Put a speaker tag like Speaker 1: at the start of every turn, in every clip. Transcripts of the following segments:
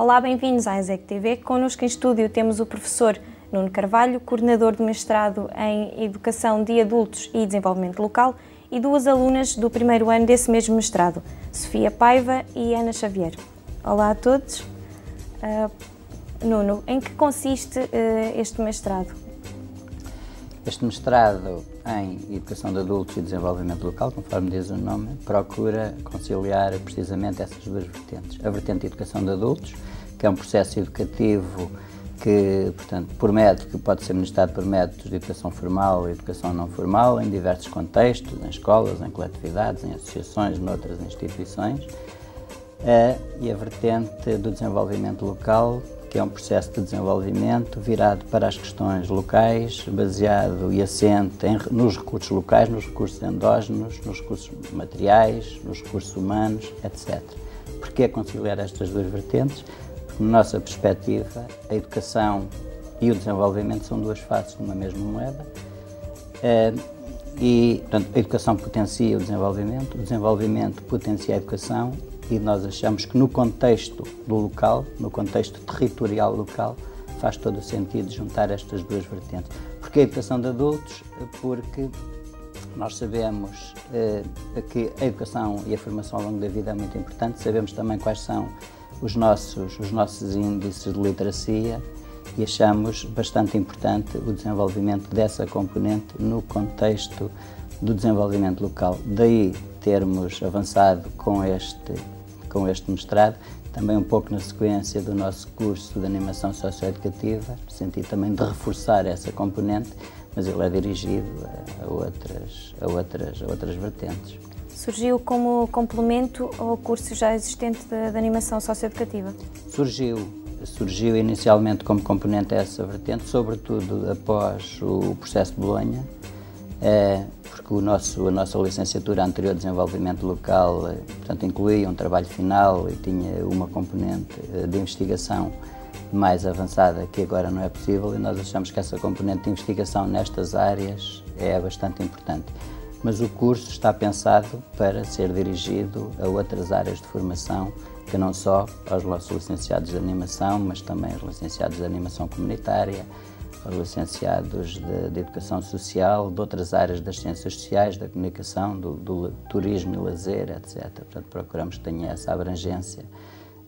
Speaker 1: Olá, bem-vindos à ESEC TV. Connosco em estúdio temos o professor Nuno Carvalho, coordenador de mestrado em Educação de Adultos e Desenvolvimento Local, e duas alunas do primeiro ano desse mesmo mestrado, Sofia Paiva e Ana Xavier. Olá a todos. Uh, Nuno, em que consiste uh, este mestrado?
Speaker 2: Este mestrado em Educação de Adultos e Desenvolvimento Local, conforme diz o nome, procura conciliar precisamente essas duas vertentes. A vertente de Educação de Adultos, que é um processo educativo que, portanto, por método, que pode ser ministrado por métodos de educação formal e educação não formal, em diversos contextos, em escolas, em coletividades, em associações, noutras instituições, e a vertente do desenvolvimento local, é um processo de desenvolvimento virado para as questões locais, baseado e assente em, nos recursos locais, nos recursos endógenos, nos recursos materiais, nos recursos humanos, etc. Porquê conciliar estas duas vertentes? na nossa perspectiva, a educação e o desenvolvimento são duas faces de uma mesma moeda. Eh, e, portanto, a educação potencia o desenvolvimento, o desenvolvimento potencia a educação e nós achamos que no contexto do local, no contexto territorial local, faz todo o sentido juntar estas duas vertentes. Porque a educação de adultos? Porque nós sabemos eh, que a educação e a formação ao longo da vida é muito importante, sabemos também quais são os nossos, os nossos índices de literacia e achamos bastante importante o desenvolvimento dessa componente no contexto do desenvolvimento local. Daí termos avançado com este, com este mestrado, também um pouco na sequência do nosso curso de animação socioeducativa, no sentido também de reforçar essa componente, mas ele é dirigido a, a outras, a, outras, a outras vertentes
Speaker 1: surgiu como complemento ao curso já existente de, de animação socioeducativa?
Speaker 2: Surgiu, surgiu inicialmente como componente a essa vertente, sobretudo após o processo de Bolonha, é, porque o nosso, a nossa licenciatura anterior de desenvolvimento local é, portanto, incluía um trabalho final e tinha uma componente é, de investigação mais avançada que agora não é possível e nós achamos que essa componente de investigação nestas áreas é bastante importante. Mas o curso está pensado para ser dirigido a outras áreas de formação, que não só aos nossos licenciados de animação, mas também aos licenciados de animação comunitária, licenciados de, de educação social, de outras áreas das ciências sociais, da comunicação, do, do turismo e lazer, etc. Portanto, procuramos que tenha essa abrangência.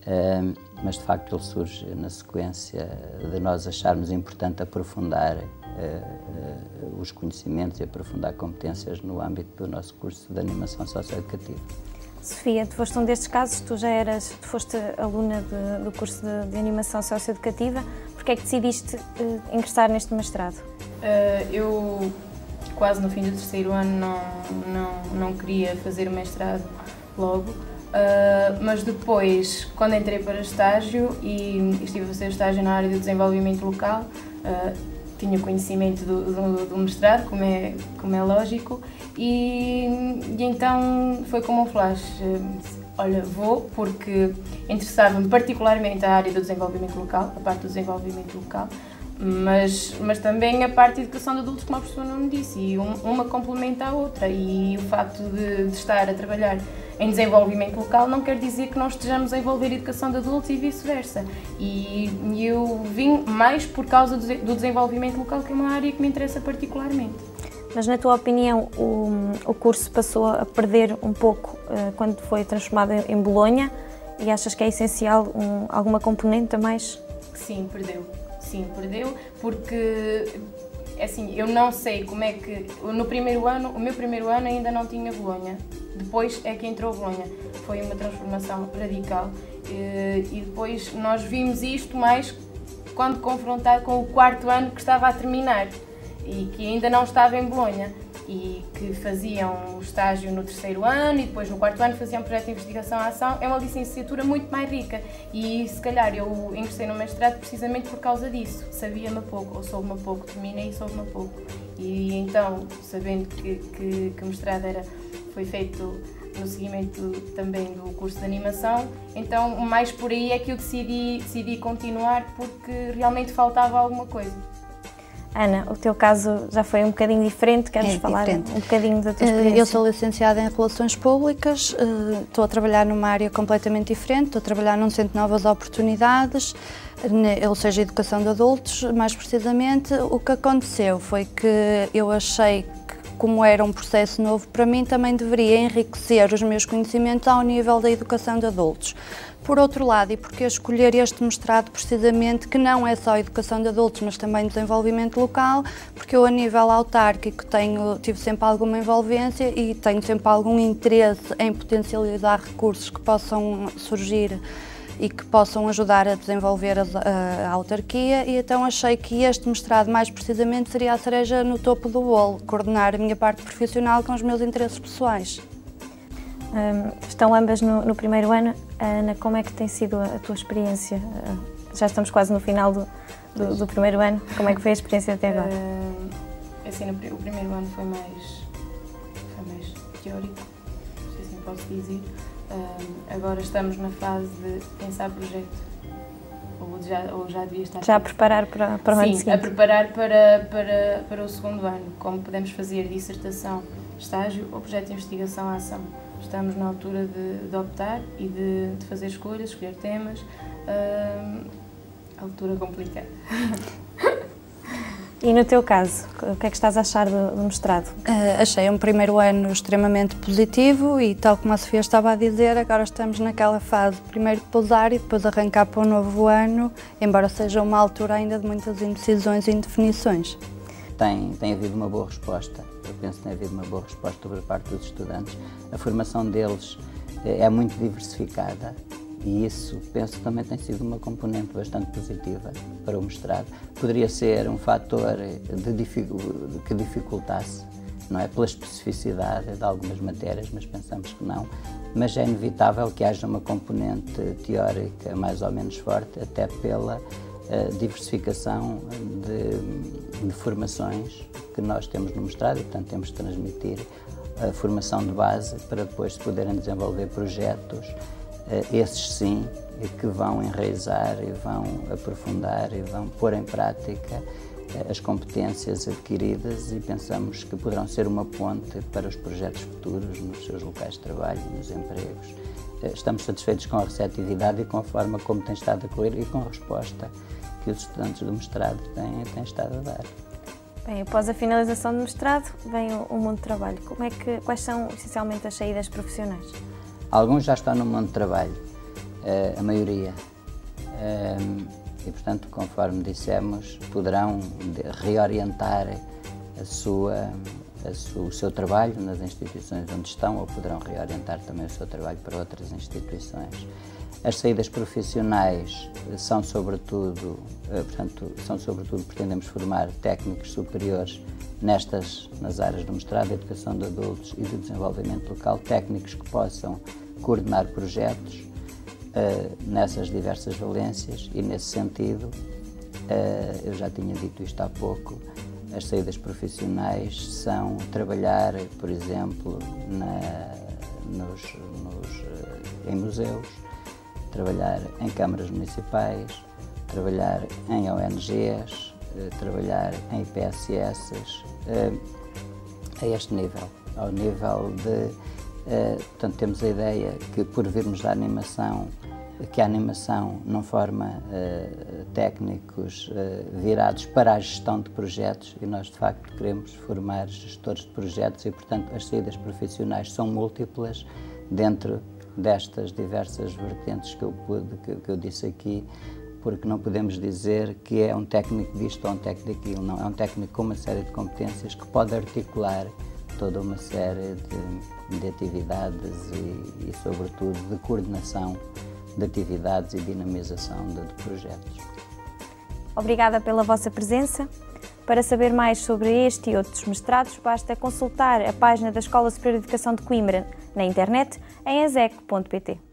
Speaker 2: Uh, mas de facto ele surge na sequência de nós acharmos importante aprofundar uh, os conhecimentos e aprofundar competências no âmbito do nosso curso de animação socioeducativa.
Speaker 1: Sofia, tu foste um destes casos, tu já eras, tu foste aluna de, do curso de, de, animação socioeducativa, porquê é que decidiste uh, ingressar neste mestrado?
Speaker 3: Uh, eu quase no fim do terceiro ano não, não, não queria fazer o mestrado logo, uh, mas depois, quando entrei para estágio e estive a fazer estágio na área do desenvolvimento local, tinha conhecimento do, do, do, mestrado, como é, como é lógico, e, e então foi como um flash. Olha, vou porque interessava-me particularmente a área do desenvolvimento local, a parte do desenvolvimento local, mas, mas também a parte de educação de adultos, como a professora não me disse, e um, uma complementa a outra. E o facto de, de estar a trabalhar em desenvolvimento local não quer dizer que nós estejamos a envolver educação de adultos e vice-versa. E, eu vim mais por causa do desenvolvimento local, que é uma área que me interessa particularmente.
Speaker 1: Mas, na tua opinião, o, o curso passou a perder um pouco uh, quando foi transformado em Bolonha e achas que é essencial um, alguma componente a mais?
Speaker 3: Sim, perdeu. Sim, perdeu, porque é assim, eu não sei como é que. No primeiro ano, o meu primeiro ano ainda não tinha Bolonha. Depois é que entrou Bolonha. Foi uma transformação radical. Eh, e depois nós vimos isto mais quando confrontado com o quarto ano que estava a terminar e que ainda não estava em Bolonha e que faziam o estágio no terceiro ano e depois no quarto ano faziam projeto de investigação à ação, é uma licenciatura muito mais rica e se calhar eu ingressei no mestrado precisamente por causa disso. Sabia-me pouco, ou soube-me pouco, terminei e soube-me pouco. E então, sabendo que, que, que o mestrado era, foi feito no seguimento também do curso de animação, então mais por aí é que eu decidi, decidi continuar porque realmente faltava alguma coisa.
Speaker 1: Ana, o teu caso já foi um bocadinho diferente, queres
Speaker 4: é
Speaker 1: falar
Speaker 4: diferente.
Speaker 1: um bocadinho da tua experiência?
Speaker 4: Eu sou licenciada em Relações Públicas, estou a trabalhar numa área completamente diferente, estou a trabalhar num centro de novas oportunidades, ou seja, educação de adultos, mais precisamente. O que aconteceu foi que eu achei que, como era um processo novo para mim, também deveria enriquecer os meus conhecimentos ao nível da educação de adultos. Por outro lado, e porque escolher este mestrado precisamente, que não é só educação de adultos, mas também desenvolvimento local, porque eu a nível autárquico tenho, tive sempre alguma envolvência e tenho sempre algum interesse em potencializar recursos que possam surgir e que possam ajudar a desenvolver a, a, a, autarquia e então achei que este mestrado mais precisamente seria a cereja no topo do bolo, coordenar a minha parte profissional com os meus interesses pessoais.
Speaker 1: Um, estão ambas no, no, primeiro ano. Ana, como é que tem sido a, a tua experiência? Uh, já estamos quase no final do, do, do, primeiro ano. Como é que foi a experiência até agora? Uh,
Speaker 3: assim, no, o primeiro ano foi mais, foi mais teórico, se assim posso dizer. Uh, agora estamos na fase de pensar projeto. Ou já, ou já devia estar.
Speaker 1: Já a preparar para, para o
Speaker 3: Sim,
Speaker 1: ano seguinte?
Speaker 3: a preparar para, para, para o segundo ano. Como podemos fazer dissertação, estágio ou projeto de investigação à ação estamos na altura de, de optar e de, de, fazer escolhas, escolher temas. Uh, altura complicada.
Speaker 1: E no teu caso, o que é que estás a achar do, do mestrado?
Speaker 4: Uh, achei um primeiro ano extremamente positivo e, tal como a Sofia estava a dizer, agora estamos naquela fase primeiro de pousar e depois arrancar para o novo ano, embora seja uma altura ainda de muitas indecisões e indefinições.
Speaker 2: Tem, tem havido uma boa resposta eu penso que tem havido uma boa resposta por parte dos estudantes. A formação deles eh, é muito diversificada e isso penso que também tem sido uma componente bastante positiva para o mestrado. Poderia ser um fator de que dificultasse, não é? Pela especificidade de algumas matérias, mas pensamos que não. Mas é inevitável que haja uma componente teórica mais ou menos forte, até pela diversificação de, de, formações que nós temos no mestrado e, portanto, temos de transmitir a formação de base para depois se poderem desenvolver projetos, eh, esses sim, que vão enraizar e vão aprofundar e vão pôr em prática eh, as competências adquiridas e pensamos que poderão ser uma ponte para os projetos futuros nos seus locais de trabalho, nos empregos. Eh, estamos satisfeitos com a receptividade e com a forma como tem estado a correr e com a resposta que os estudantes do mestrado têm, têm estado a dar.
Speaker 1: Bem, após a finalização do mestrado, vem o, o mundo do trabalho. Como é que, quais são essencialmente as saídas profissionais?
Speaker 2: Alguns já estão no mundo do trabalho, uh, a maioria. Uh, e, portanto, conforme dissemos, poderão reorientar a sua, a su, o seu trabalho nas instituições onde estão ou poderão reorientar também o seu trabalho para outras instituições. As saídas profissionais são sobretudo, eh, portanto, são sobretudo pretendemos formar técnicos superiores nestas nas áreas do mestrado, educação de adultos e do desenvolvimento local, técnicos que possam coordenar projetos uh, nessas diversas valências e nesse sentido, uh, eu já tinha dito isto há pouco, as saídas profissionais são trabalhar, por exemplo, na, nos, nos, em museus, trabalhar em câmaras municipais, trabalhar em ONGs, eh, trabalhar em IPSS, eh, a este nível, ao nível de, eh, portanto, temos a ideia que por virmos da animação, que a animação não forma técnicos virados para a gestão de projetos e nós de facto queremos formar gestores de projetos e portanto as saídas profissionais são múltiplas dentro destas diversas vertentes que eu, pude, que, que eu disse aqui, porque não podemos dizer que é um técnico disto ou um técnico daquilo, não. É um técnico com uma série de competências que pode articular toda uma série de, de atividades e, e, sobretudo, de coordenação de atividades e dinamização de, de projetos.
Speaker 1: Obrigada pela vossa presença. Para saber mais sobre este e outros mestrados, basta consultar a página da Escola Superior de Educação de Coimbra na internet em azec.pt.